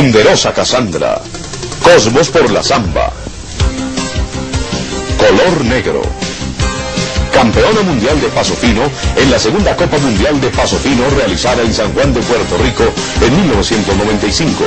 Ponderosa Cassandra. Cosmos por la Zamba. Color Negro. Campeona mundial de paso fino en la segunda Copa Mundial de Paso Fino realizada en San Juan de Puerto Rico en 1995.